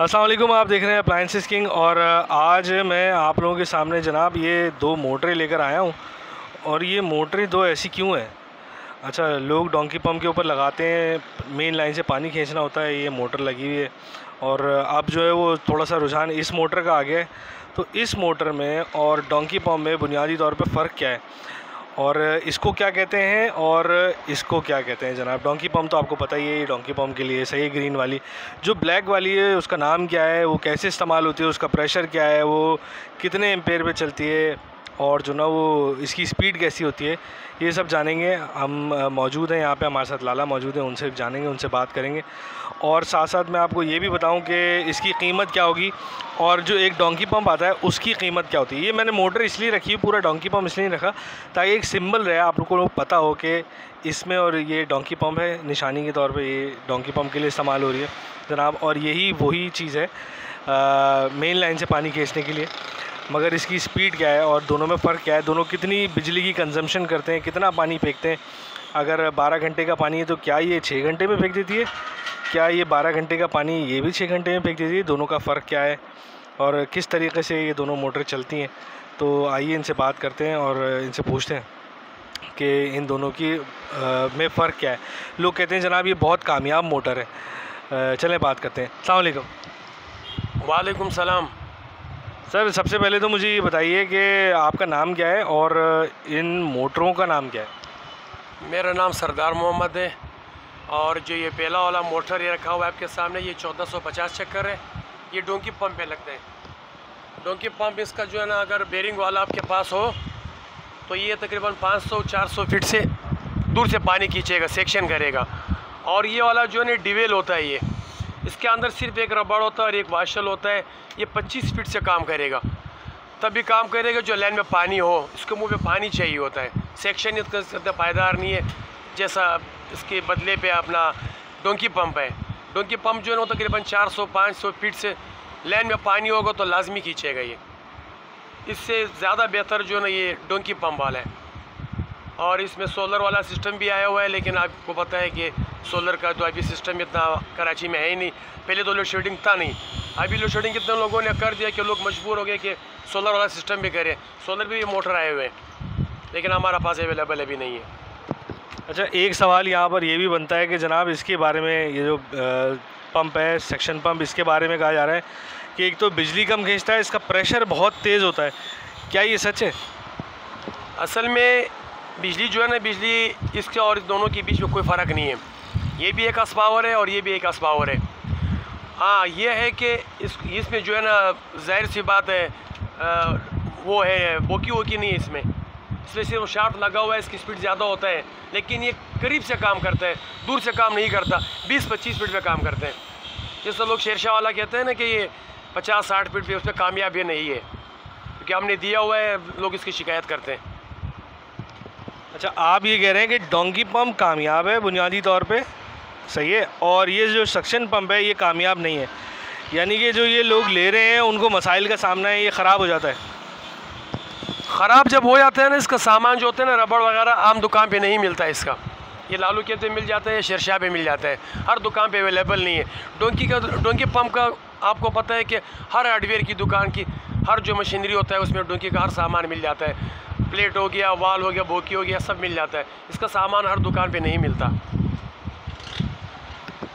असलम आप देख रहे हैं अप्लाइंसिस किंग और आज मैं आप लोगों के सामने जनाब ये दो मोटरें लेकर आया हूँ और ये मोटरें दो ऐसी क्यों हैं? अच्छा लोग डोंकी पम्प के ऊपर लगाते हैं मेन लाइन से पानी खींचना होता है, ये मोटर लगी हुई है और अब जो है वो थोड़ा सा रुझान इस मोटर का आ गया है। तो इस मोटर में और डोंकी पम्प में बुनियादी तौर पर फ़र्क क्या है? और इसको क्या कहते हैं और इसको क्या कहते हैं जनाब? डोंकी पम्प तो आपको पता ही है, ये डोंकी पम्प के लिए सही ग्रीन वाली। जो ब्लैक वाली है, उसका नाम क्या है? वो कैसे इस्तेमाल होती है? उसका प्रेशर क्या है? वो कितने एम्पेयर पे चलती है? और जो ना वो इसकी स्पीड कैसी होती है, ये सब जानेंगे। हम मौजूद हैं यहाँ पे, हमारे साथ लाला मौजूद हैं, उनसे जानेंगे, उनसे बात करेंगे। और साथ साथ मैं आपको ये भी बताऊँ कि इसकी कीमत क्या होगी और जो एक डोंकी पंप आता है, उसकी कीमत क्या होती है। ये मैंने मोटर इसलिए रखी है, पूरा डोंकी पंप इसलिए रखा, ताकि एक सिंबल रहे, आप लोग को पता हो कि इसमें और ये डोंकी पम्प है, निशानी के तौर पर ये डोंकी पम्प के लिए इस्तेमाल हो रही है। जनाब, और यही वही चीज़ है मेन लाइन से पानी खींचने के लिए। मगर इसकी स्पीड क्या है और दोनों में फ़र्क क्या है? दोनों कितनी बिजली की कंजम्पशन करते हैं कितना पानी फेंकते हैं? अगर 12 घंटे का पानी है तो क्या ये 6 घंटे में फेंक देती है? क्या ये 12 घंटे का पानी ये भी 6 घंटे में फेंक देती है? दोनों का फ़र्क क्या है? और किस तरीके से ये दोनों मोटर चलती हैं? तो आइए इनसे बात करते हैं और इनसे पूछते हैं कि इन दोनों की आ, में फ़र्क क्या है। लोग कहते हैं जनाब ये बहुत कामयाब मोटर है। चलें बात करते हैं। अलैक्म। वालेकुम सलाम। सर, सबसे पहले तो मुझे ये बताइए कि आपका नाम क्या है और इन मोटरों का नाम क्या है? मेरा नाम सरदार मोहम्मद है और जो ये पहला वाला मोटर ये रखा हुआ है आपके सामने, ये 1450 चक्कर है। ये डोंकी पंप पे लगते हैं। डोंकी पंप इसका जो है ना, अगर बेरिंग वाला आपके पास हो तो ये तकरीबन 500-400 फीट से दूर से पानी खींचेगा सेक्शन करेगा। और ये वाला जो है ना डिवेल होता है ये। इसके अंदर सिर्फ़ एक रबड़ होता है और एक वाशल होता है, ये 25 फीट से काम करेगा। तभी काम करेगा जो लाइन में पानी हो, इसके मुँह पे पानी चाहिए होता है। सेक्शन इसका पायदार नहीं है, जैसा इसके बदले पे अपना डोंकी पंप है। डोंकी पंप जो है ना तकरीबन चार सौ, पाँच सौ फीट से लाइन में पानी होगा तो लाजमी खींचेगा ये। इससे ज़्यादा बेहतर जो है ना, ये डोंकी पंप वाला है। और इसमें सोलर वाला सिस्टम भी आया हुआ है लेकिन आपको पता है कि सोलर का तो अभी सिस्टम इतना कराची में है ही नहीं। पहले तो लोड शेडिंग था नहीं। अभी लोड शेडिंग कितने लोगों ने कर दिया कि लोग मजबूर हो गए कि सोलर वाला सिस्टम भी करें। सोलर भी मोटर आए हुए हैं लेकिन हमारा पास अवेलेबल अभी नहीं है। अच्छा एक सवाल यहाँ पर यह भी बनता है कि जनाब इसके बारे में ये जो पंप है सेक्शन पंप इसके बारे में कहा जा रहा है कि एक तो बिजली कम खींचता है इसका प्रेशर बहुत तेज़ होता है। क्या ये सच है? असल में बिजली जो है ना बिजली इसके और इस दोनों के बीच में कोई फ़र्क नहीं है। ये भी एक पावर है और ये भी एक पावर है। हाँ ये है कि इस इसमें जो है ना ज़ाहिर सी बात है आ, वो है बोकी वोकी नहीं है इसमें। इसमें सिर्फ़ शार्ट लगा हुआ है इसकी स्पीड ज़्यादा होता है लेकिन ये करीब से काम करता है दूर से काम नहीं करता 20-25 फीट पे काम करते हैं। जैसे लोग शेरशाह वाला कहते हैं ना कि ये 50-60 फीट पे उस पर कामयाबी नहीं है क्योंकि हमने दिया हुआ है लोग इसकी शिकायत करते हैं। अच्छा आप ये कह रहे हैं कि डोंगी पम्प कामयाब है बुनियादी तौर पे? सही है। और ये जो सक्शन पम्प है, ये कामयाब नहीं है। यानी कि जो ये लोग ले रहे हैं, उनको मसाइल का सामना है, ये ख़राब हो जाता है। ख़राब जब हो जाता है ना, इसका सामान जो होता है ना, रबड़ वगैरह, आम दुकान पे नहीं मिलता इसका। ये लालू के तो मिल जाता है, शेरशाह पे मिल जाता है। हर दुकान पे अवेलेबल नहीं है। डोंकी का, डोंकी पंप का आपको पता है कि हर हार्डवेयर की दुकान की हर जो मशीनरी होता है, उसमें डोंकी का हर सामान मिल जाता है। प्लेट हो गया, वाल हो गया, बोकी हो गया, सब मिल जाता है। इसका सामान हर दुकान पे नहीं मिलता।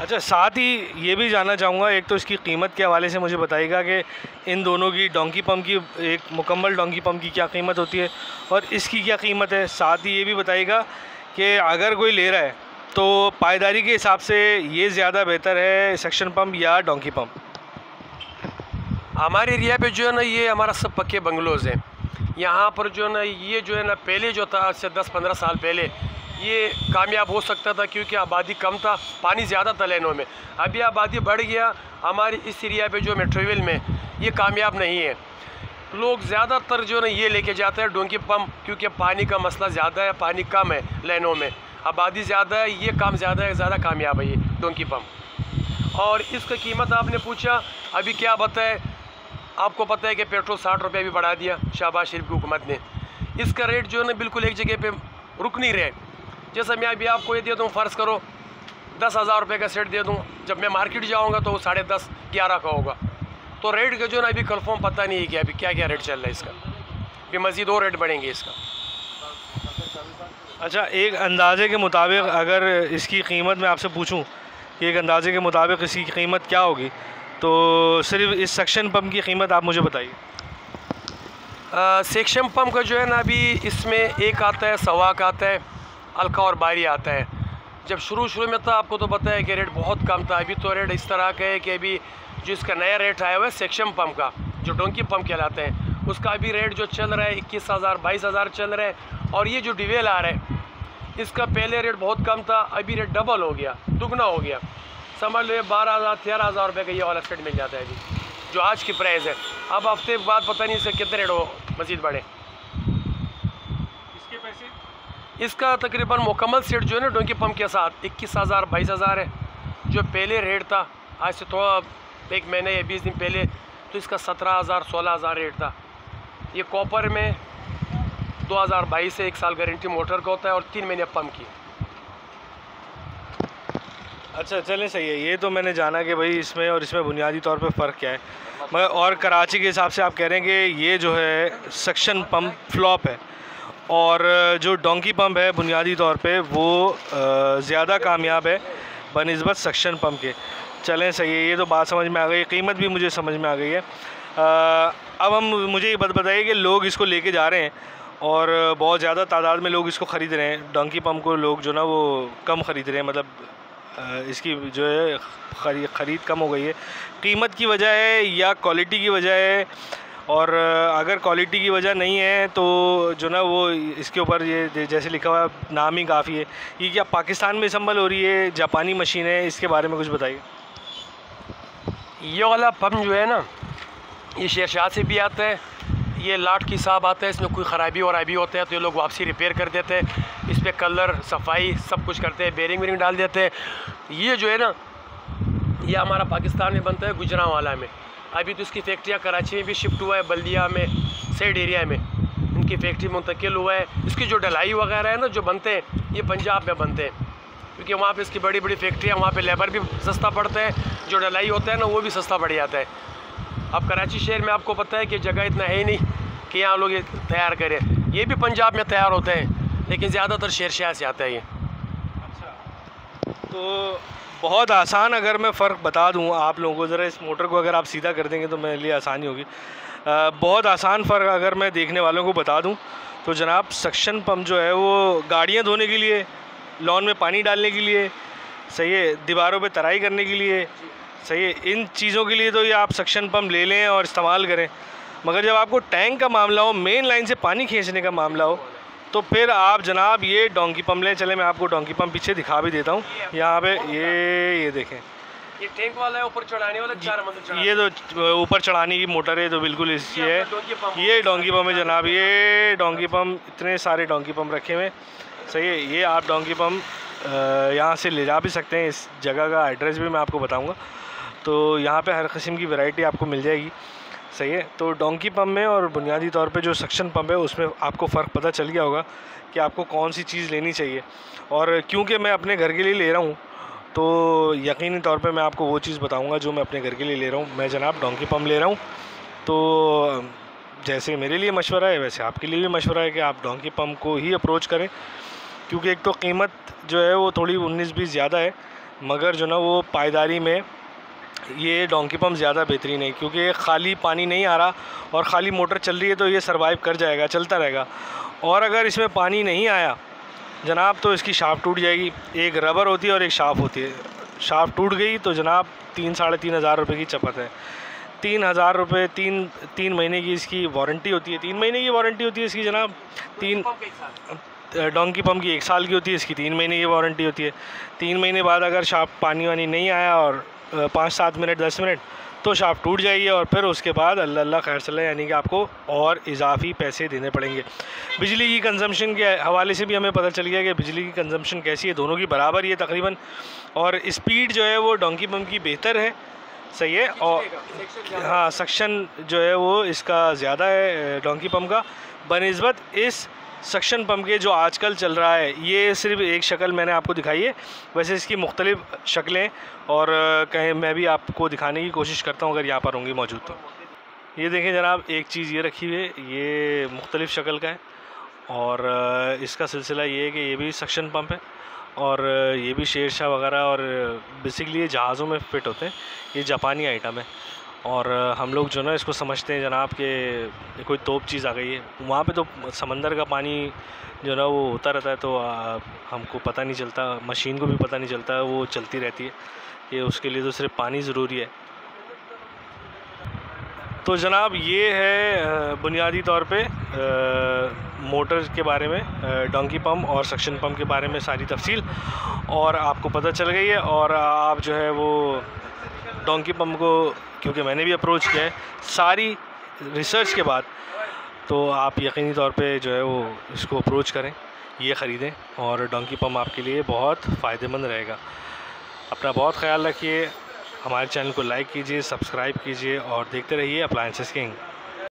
अच्छा साथ ही ये भी जानना चाहूँगा, एक तो इसकी कीमत के हवाले से मुझे बताइएगा कि इन दोनों की डोंकी पम्प की, एक मुकम्मल डोंकी पम्प की क्या कीमत होती है और इसकी क्या कीमत है। साथ ही ये भी बताइएगा कि अगर कोई ले रहा है तो पायदारी के हिसाब से ये ज़्यादा बेहतर है सेक्शन पम्प या डोंकी पम्प हमारे एरिया पे जो है ना, ये हमारा सब पक्के बंगलोज़ हैं। यहाँ पर जो है ना, ये जो है ना, पहले जो था, आज से दस पंद्रह साल पहले, ये कामयाब हो सकता था क्योंकि आबादी कम था, पानी ज़्यादा था लेनों में। अभी आबादी बढ़ गया, हमारे इस एरिया पे जो मेट्रोविल में, ये कामयाब नहीं है। लोग ज़्यादातर जो है ना, ये लेके जाते हैं डोंकी पम्प क्योंकि पानी का मसला ज़्यादा है, पानी कम है लेनों में। आबादी ज़्यादा है, ये काम ज़्यादा है, ज़्यादा कामयाब है ये डोंकी पम्प और इसका कीमत आपने पूछा, अभी क्या बताए? आपको पता है कि पेट्रोल साठ रुपये भी बढ़ा दिया शाहबाज शरीफ की हुकूमत ने। इसका रेट जो है ना बिल्कुल एक जगह पे रुक नहीं रहे जैसे मैं अभी आपको ये दे दूँ, फ़र्ज़ करो, दस हज़ार रुपये का सेट दे दूँ, जब मैं मार्केट जाऊँगा तो वो साढ़े दस, ग्यारह का होगा। तो रेट का जो है ना अभी कन्फर्म पता नहीं है कि अभी क्या क्या रेट चल रहा है इसका। अभी मज़ीद और रेट बढ़ेंगे इसका। अच्छा एक अंदाजे के मुताबिक अगर इसकी कीमत मैं आपसे पूछूँ, कि एक अंदाजे के मुताबिक इसकी कीमत क्या होगी? तो सिर्फ़ इस सेक्शन पम्प की कीमत आप मुझे बताइए। सेक्शन पम्प का जो है ना, अभी इसमें एक आता है, सवा का आता है, हल्का और बारी आता है। जब शुरू शुरू में था आपको तो पता है कि रेट बहुत कम था, अभी तो रेट इस तरह का है कि अभी जो इसका नया रेट आया हुआ है सेक्शन पम्प का, जो डोंकी पम्प कहलाते हैं, उसका अभी रेट जो चल रहा है, इक्कीस हज़ार, बाईस हज़ार चल रहा है, और ये जो डिवेल आ रहा है, इसका पहले रेट बहुत कम था, अभी रेट डबल हो गया, दुगना हो गया। समझ लो बारह हज़ार तेरह हज़ार रुपये का ये वाला सेट मिल जाता है अभी जो आज की प्राइस है। अब हफ़्ते बाद पता नहीं इससे कितने रेट हो मजीद बढ़े। इसके पैसे? इसका तकरीबन मुकम्मल सेट जो है ना डोंकी पम्प के साथ इक्कीस हज़ार बाईस हज़ार है जो पहले रेट था आज से थोड़ा एक महीने या बीस दिन पहले तो इसका सत्रह हज़ार सोलह हज़ार रेट था। ये कॉपर में 2022 से एक साल गारंटी मोटर का होता है और तीन महीने पम्प की। अच्छा चलें सही है। ये तो मैंने जाना कि भाई इसमें और इसमें बुनियादी तौर पे फ़र्क क्या है। मगर और कराची के हिसाब से आप कह रहे हैं कि ये जो है सक्शन पम्प फ्लॉप है और जो डोंकी पम्प है बुनियादी तौर पे वो ज़्यादा कामयाब है बनस्बत सक्शन पम्प के। चलें सही है। ये तो बात समझ में आ गई। कीमत भी मुझे समझ में आ गई है। आ, अब हम मुझे ये बात बताइए कि लोग इसको लेके जा रहे हैं और बहुत ज़्यादा तादाद में लोग इसको ख़रीद रहे हैं। डोंकी पम्प को लोग जो ना वो कम ख़रीद रहे हैं मतलब इसकी जो है, खरी, ख़रीद कम हो गई है। कीमत की वजह है या क्वालिटी की वजह है? और अगर क्वालिटी की वजह नहीं है तो जो ना वो इसके ऊपर ये जैसे लिखा हुआ नाम ही काफ़ी है। ये क्या पाकिस्तान में संभल हो रही है? जापानी मशीन है, इसके बारे में कुछ बताइए। ये वाला पम्प जो है ना, ये शेरशाह से भी आता है। ये लाट की साहब आता है, इसमें कोई ख़राबी वराबी होता है तो ये लोग वापसी रिपेयर कर देते हैं। इस पर कलर, सफ़ाई सब कुछ करते हैं बेरिंग वेरिंग डाल देते हैं। ये जो है ना, ये हमारा पाकिस्तान में बनता है गुजरा वाला में। अभी तो इसकी फैक्ट्रियाँ कराची में भी शिफ्ट हुआ है, बल्दिया में सेड एरिया में। इनकी फैक्ट्री मुंतकिल हुआ है। इसकी जो डलाई वगैरह है ना, जो बनते हैं, ये पंजाब में बनते हैं। क्योंकि वहाँ पे इसकी बड़ी बड़ी फैक्ट्रियाँ वहाँ पे लेबर भी सस्ता पड़ता है। जो डलाई होता है ना, वो भी सस्ता पड़ जाता है। अब कराची शहर में आपको पता है कि जगह इतना है ही नहीं। कि यहाँ लोग ये तैयार करें। ये भी पंजाब में तैयार होते हैं, लेकिन ज़्यादातर शेर शाह से आता है ये। अच्छा तो बहुत आसान अगर मैं फ़र्क बता दूँ आप लोगों को, ज़रा इस मोटर को अगर आप सीधा कर देंगे तो मेरे लिए आसानी होगी। बहुत आसान फ़र्क अगर मैं देखने वालों को बता दूँ तो जनाब सक्शन पम्प जो है वो गाड़ियाँ धोने के लिए, लॉन में पानी डालने के लिए, सही है, दीवारों पे तराई करने के लिए, सही है, इन चीज़ों के लिए तो ये आप सक्शन पम्प ले लें और इस्तेमाल करें। मगर जब आपको टैंक का मामला हो मेन लाइन से पानी खींचने का मामला हो तो फिर आप जनाब ये डोंकी पम्प लें चले मैं आपको डोंकी पम्प पीछे दिखा भी देता हूँ। यहाँ पे ये ये देखें। ये टैंक वाला है ऊपर चढ़ाने वाला चार मतलब ये तो ऊपर चढ़ाने की मोटर है तो बिल्कुल इसकी है ये डोंकी पम्प है जनाब ये डोंकी पम्प इतने सारे डोंकी पम्प रखे हुए सही है ये आप डोंकी पम्प यहाँ से ले जा भी सकते हैं इस जगह का एड्रेस भी मैं आपको बताऊँगा। तो यहाँ पे हर किस्म की वैरायटी आपको मिल जाएगी। सही है। तो डोंकी पम्प में और बुनियादी तौर पे जो सक्शन पम्प है, उसमें आपको फ़र्क पता चल गया होगा कि आपको कौन सी चीज़ लेनी चाहिए। और क्योंकि मैं अपने घर के लिए ले रहा हूँ तो यकीनी तौर पे मैं आपको वो चीज़ बताऊँगा जो मैं अपने घर के लिए ले रहा हूँ। मैं जनाब डोंकी पम्प ले रहा हूँ। तो जैसे मेरे लिए मशवरा है, वैसे आपके लिए भी मशवरा है कि आप डोंकी पम्प को ही अप्रोच करें। क्योंकि एक तो कीमत जो है, वो थोड़ी उन्नीस बीस ज़्यादा है, मगर जो ना वो पायदारी में ये डोंकी पम्प ज़्यादा बेहतरीन है, क्योंकि खाली पानी नहीं आ रहा और ख़ाली मोटर चल रही है तो ये सर्वाइव कर जाएगा, चलता रहेगा। और अगर इसमें पानी नहीं आया, जनाब तो इसकी शाफ टूट जाएगी। एक रबर होती है और एक शाफ होती है। शाफ टूट गई तो जनाब, तीन, साढ़े तीन हज़ार रुपये की चपत है। तीन हज़ार रुपये तीन तीन महीने की इसकी वारंटी होती है। तीन महीने की वारंटी होती है इसकी, जनाब? तीन डोंकी पम्प की एक साल की होती है, इसकी तीन महीने की वारंटी होती है। तीन महीने बाद अगर शाप पानी वानी नहीं आया और पाँच सात मिनट दस मिनट तो शाप टूट जाएगी और फिर उसके बाद अल्लाह अल्लाह खैर सल्ला यानी कि आपको और इजाफी पैसे देने पड़ेंगे। बिजली की कंजम्पशन के हवाले से भी हमें पता चल गया कि बिजली की कंजम्पशन कैसी है दोनों की बराबर ही है तकरीबन और स्पीड जो है वो डोंकी पम्प की बेहतर है सही है और हाँ। सक्शन जो है वो इसका ज़्यादा है डोंकी पम्प का। बनस्बत इस सक्शन पम्प के जो आजकल चल रहा है, ये सिर्फ़ एक शक्ल मैंने आपको दिखाई है। वैसे इसकी मुख्तलिफ़ शक्लें और कहीं, मैं भी आपको दिखाने की कोशिश करता हूँ, अगर यहाँ पर होंगी मौजूद तो। ये देखें जनाब, एक चीज़ ये रखी हुई है, ये मुख्तलिफ़ शक्ल का है और इसका सिलसिला ये है कि ये भी सक्शन पम्प है और ये भी शेर शाह वगैरह और बेसिकली ये जहाज़ों में फ़िट होते हैं, ये जापानी आइटम है। और हम लोग जो ना, इसको समझते हैं जनाब कि कोई तोप चीज़ आ गई है। वहाँ पे तो समंदर का पानी जो ना, वो होता रहता है तो हमको पता नहीं चलता, मशीन को भी पता नहीं चलता, वो चलती रहती है। ये उसके लिए तो सिर्फ़ पानी ज़रूरी है। तो जनाब, ये है बुनियादी तौर पे मोटर के बारे में डोंकी पम्प और सक्शन पम्प के बारे में सारी तफसील। और आपको पता चल गई है और आप जो है वो डोंकी पम्प को, क्योंकि मैंने भी अप्रोच किया है, सारी रिसर्च के बाद तो आप यकीनी तौर पे जो है वो इसको अप्रोच करें, ये ख़रीदें और डोंकी पम्प आपके लिए बहुत फ़ायदेमंद रहेगा। अपना बहुत ख्याल रखिए, हमारे चैनल को लाइक कीजिए सब्सक्राइब कीजिए और देखते रहिए अप्लाइंसेस किंग